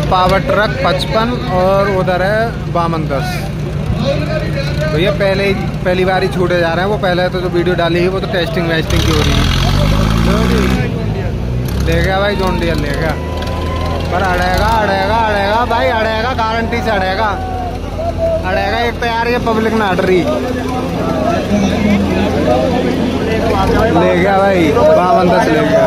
भैया power truck पचपन और उधर है बावन दस। भैया पहले ही, पहली बार ही छूटे जा रहे हैं। वो पहले तो जो वीडियो डाली है वो तो टेस्टिंग वेस्टिंग की हो रही है। ले गया भाई जोन डियर ले गया पर अड़ेगा अड़ेगा अड़ेगा भाई, अड़ेगा गारंटी से अड़ेगा। अड़ेगा, एक तो यार ये पब्लिक ना अड़ रही। ले गया भाई बावन दस ले गया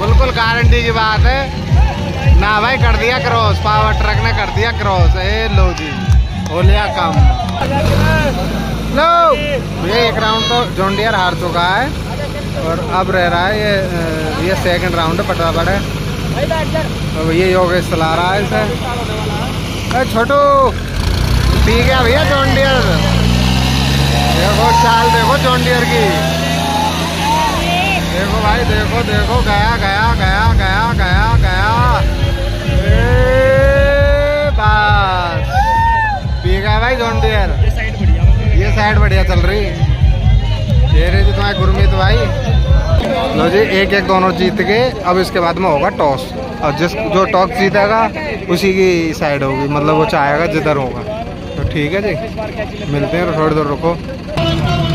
बिल्कुल गारंटी की बात है। ना भाई, कर दिया क्रॉस पावर ट्रक ने कर दिया क्रॉस ए, लो जी, हो लिया काम। लो, ये एक राउंड तो जॉन डियर हार चुका है, और अब रह रहा है ये ये सेकंड राउंड है पटापट है। और ये योगेश चला रहा है इसे। छोटू, ठीक है भैया जॉन डियर देखो, चाल देखो जॉन डियर की। देखो देखो गया गया गया गया गया गया। ए, बस। है भाई जॉन डियर ये साइड बढ़िया चल रही। रही थी तुम्हारी गुरमीत भाई। लो जी एक एक दोनों जीत गए अब इसके बाद में होगा टॉस और जिस जो टॉस जीतेगा उसी की साइड होगी। मतलब वो चाहेगा जिधर होगा। तो ठीक है जी। मिलते हैं थोड़ी देर रुको।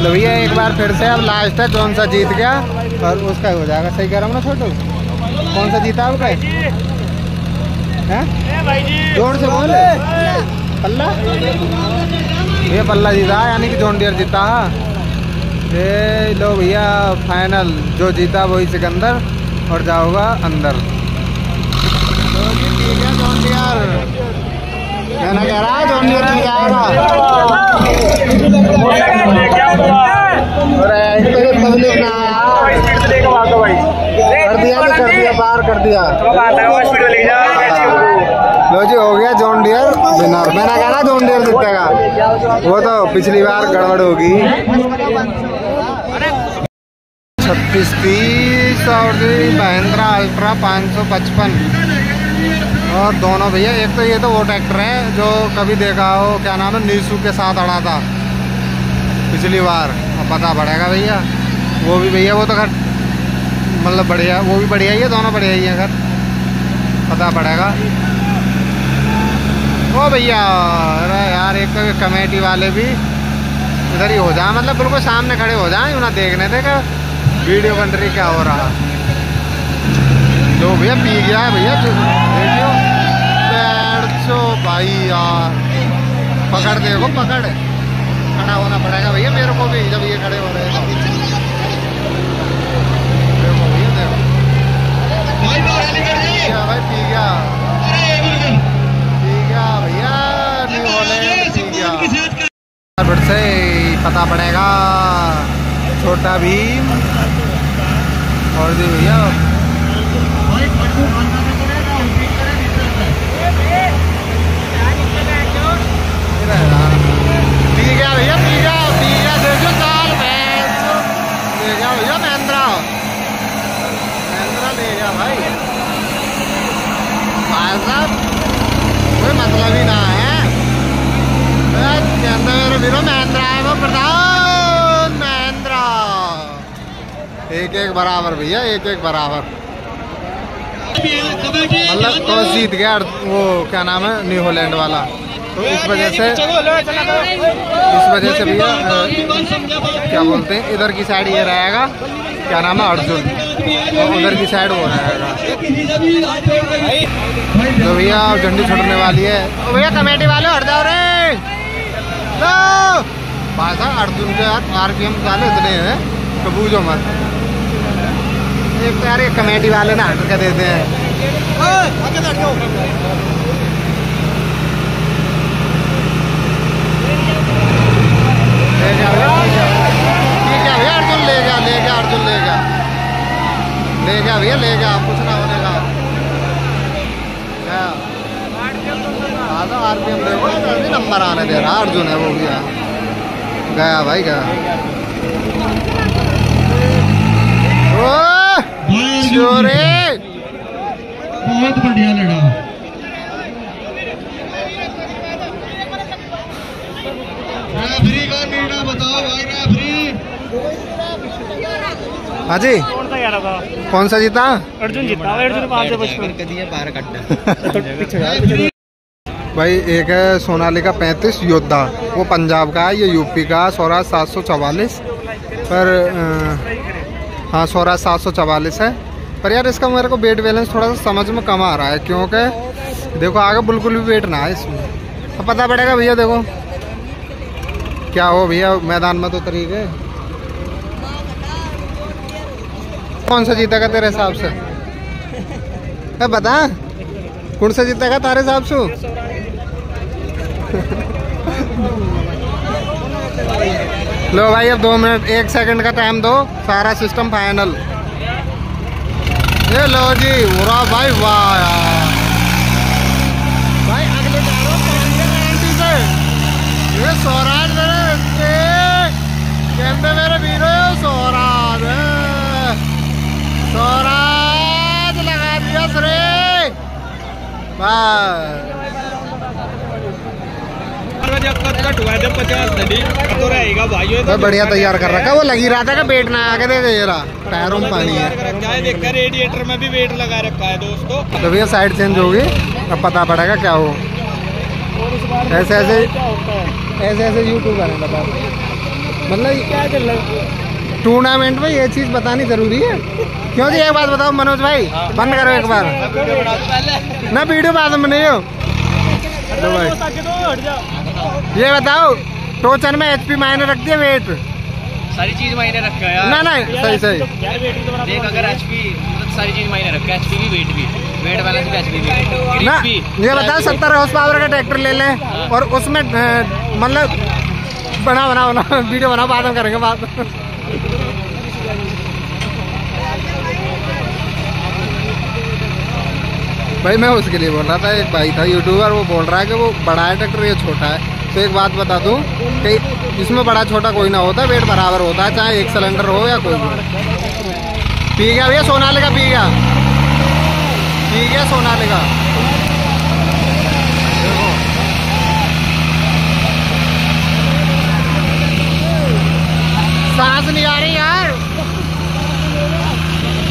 लो भैया एक बार फिर से। अब लास्ट है कौन सा जीत गया। और उसका हो जाएगा सही कह रहा हूँ ना छोटू? कौन सा जीता आपका? हैं? ज़ोर से बोल। पल्ला? ये पल्ला जीता यानी कि जोन डियर जीता। ये लो भैया फाइनल जो जीता वही सिकंदर और जाओगा अंदर। तो जी जोन डियर। कहना कह रहा है जोन डियर जीत जाएगा कर दिया। लो जी, हो गया जॉन डियर विनर मैंने कहा ना जॉन डियर जीतेगा। वो तो पिछली बार गड़बड़ होगी। छत्तीस तीस और महिंद्रा अल्ट्रा पाँच सौ पचपन। और दोनों भैया, एक तो ये तो वो ट्रैक्टर है जो कभी देखा हो, क्या नाम है, नीसू के साथ अड़ा था। पिछली बार, अब पता पड़ेगा भैया। वो भी भैया, वो तो घर मतलब बढ़िया, वो भी बढ़िया ही है, दोनों बढ़िया ही है घर पता पड़ेगा। ओ भैया, अरे यार, एक तो कमेटी वाले भी इधर ही हो जाए मतलब बिल्कुल सामने खड़े हो जाए ना देखने दे का वीडियो कंट्री क्या हो रहा। जो भैया पी गया है भैया देखियो भाई यार। पकड़ देखो, पकड़। खड़ा होना पड़ेगा भैया, मेरे को भी, जब ये खड़े हो रहे हैं तो। देखो भैया देखो पी गया भाई पी गया पी गया भैया न्यू हॉलैंड पी गया फिर से पता पड़ेगा छोटा भीम। और जी भैया पी गया भैया पी गया पी गया देखो साल भैंस ले गया भैया महेंद्रा महेंद्रा ले गया भाई भाई साहब कोई मतलब ही ना है कहते मेरे वीरो महेंद्रा है वो प्रधान महेंद्रा एक एक बराबर भैया एक एक बराबर। मतलब टॉस जीत गया वो क्या नाम है न्यू हॉलैंड वाला? तो इस वजह से इस वजह से भैया क्या बोलते हैं इधर की साइड ये रहेगा क्या नाम है अर्जुन। और उधर की साइड वो रहेगा। तो भैया अब झंडी छुटने वाली है। ओ भैया कमेटी वाले हट जाओ रे। भाई साहब अर्जुन के यार आर पी एम वाले इतने हैं तो बूझो मत। एक तो यार ये कमेटी वाले ना हट के देते हैं है कुछ ना होने का हाँ। नंबर आने दे रहा, अर्जुन है वो गया गया भाई, गया। ओ बहुत बढ़िया लड़ा। रेफरी का निर्णय बताओ भाई रेफरी हाँ जी। कौन सा जीता? अर्जुन जीता अर्जुन पाँच से पचपन भाई एक है सोनाली का पैंतीस योद्धा। वो पंजाब का है ये यूपी का स्वराज सात सौ चवालीस। पर हाँ स्वराज सात सौ चवालीस है। पर यार इसका मेरे को वेट बैलेंस थोड़ा सा समझ में कम आ रहा है, क्योंकि देखो आगे बिल्कुल भी वेट ना है इसमें। अब पता पड़ेगा भैया देखो, क्या हो भैया, मैदान में तो तरीके कौन सा जीतेगा तेरे हिसाब से? बता, कौन सा जीतेगा तारे हिसाब से? लो भाई, अब दो मिनट, एक सेकंड का टाइम दो, सारा सिस्टम फाइनल लो जी, उरा भाई, वाह। भाई, अगले ये मेरे कहते मेरे लगा दिया सरे बढ़िया तैयार कर रखा। वो लगी रहा था कि पेट ना आके दे टायरों में पानी है। रखा है देखकर रेडिएटर में भी वेट लगा रखा है दोस्तों। तो भैया साइड चेंज होगी। अब पता पड़ेगा क्या हो। ऐसे ऐसे ऐसे ऐसे यूट्यूबर हैं। बताओ मतलब क्या चल रहा है? टूर्नामेंट में ये चीज़ बतानी ज़रूरी है। क्यों जी एक बात बताओ मनोज भाई बंद करो एक बार। ना वीडियो बाद में नहीं हो तो भाई। ये बताओ टोचन में एचपी मायने रख दिया वेट सारी चीज़ मायने रखा है ना ना सही सही। तो देख अगर एचपी मतलब सारी चीज़ मायने रखा है एचपी भी वेट भी। वेट बैलेंस भी एचपी भी। ना भी। ये बताओ सत्तर हॉर्स पावर का ट्रैक्टर ले लें और उसमें मतलब बना बना बना वीडियो बना बाद में करेंगे बात। भाई मैं उसके लिए बोल रहा था एक भाई था यूट्यूबर वो बोल रहा है कि वो बड़ा है ट्रैक्टर ये छोटा है। तो एक बात बता दूँ कि इसमें बड़ा छोटा कोई ना होता, वेट बराबर होता है चाहे एक सिलेंडर हो या कोई पी गया भैया सोनाले का पी गया। पी गया सोनाले का सांस नहीं आ रही यार।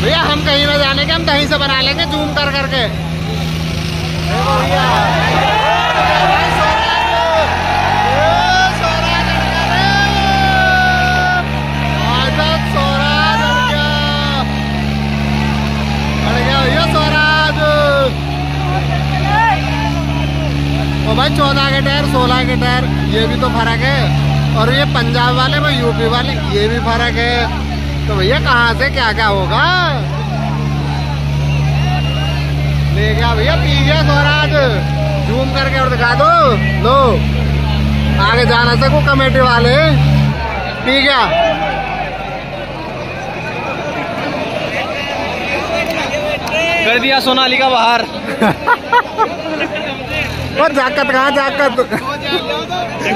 भैया, हम कहीं में जाने के, हम कहीं से बना लेंगे, जूम कर करके देखो भैया। भाई स्वराज! ए, स्वराज अड़ गया रे! आज़ाद स्वराज अड़ गया। अड़ गया भैया स्वराज ओ भाई चौदह के टायर सोलह के टायर ये भी तो फ़र्क है। और ये पंजाब वाले में यूपी वाले ये भी फ़र्क है। तो भैया कहाँ से क्या क्या होगा? ले गया भैया पी गया स्वराज। जूम करके और दिखा दो। लो। आगे जाना सको कमेटी वाले। पी गया कर दिया सोनालिका बाहर। और जाकत कहाँ जाकत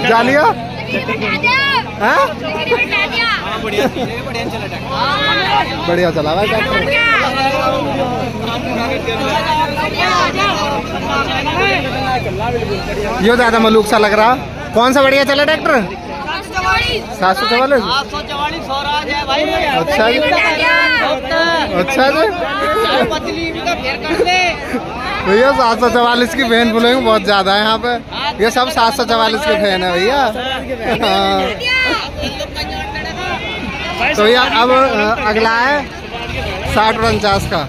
जालिया? हाँ? बढ़िया चला रहा है ये ज़्यादा मलूक सा लग रहा। कौन सा बढ़िया चला ट्रैक्टर? सात सौ चवालीस? सात अच्छा जी। अच्छा जी। भैया सात सौ चवालीस की फ़ैन फॉलोइंग बहुत ज़्यादा है यहाँ पे। ये सब सात सौ चवालीस के फ़ैन है भैया। हाँ। तो भैया अब अगला है साठ उनचास का।